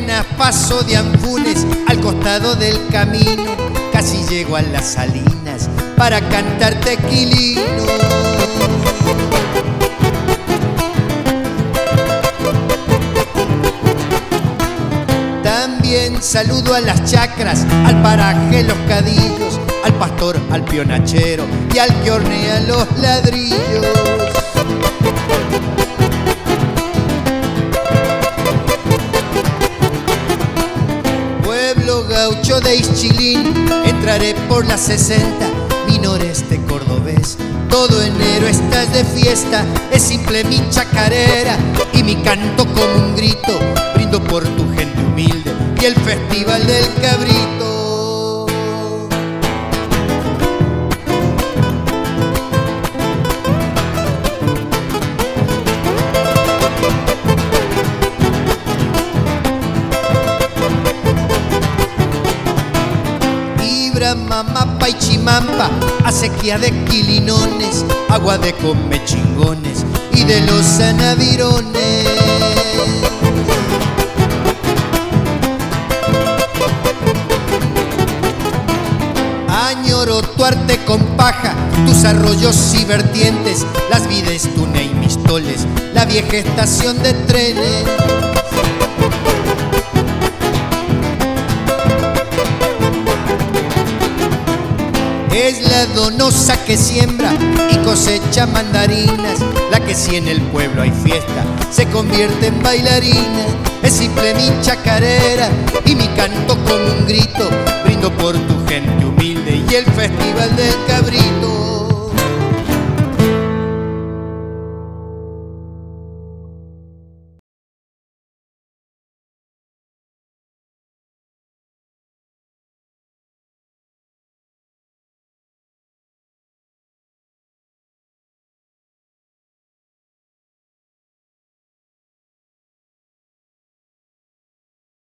apenas paso de Anfunes al costado del camino, casi llego a las salinas para cantar tequilino. También saludo a las chacras, al paraje Los Cadillos, al pastor, al pionachero y al que hornea los ladrillos. Gaucho de Ischilín, entraré por las 60, mi noreste cordobés. Todo enero estás de fiesta, es simple mi chacarera y mi canto como un grito, brindo por tu gente humilde y el festival del cabrito. Mamapa y chimampa, acequia de quilinones, agua de come chingones y de los anavirones. Añoro tu arte con paja, tus arroyos y vertientes, las vides, tune y mistoles, la vieja estación de trenes. Es la donosa que siembra y cosecha mandarinas, la que si en el pueblo hay fiesta se convierte en bailarina. Es simple mi chacarera y mi canto con un grito, brindo por tu gente humilde y el festival del cabrito.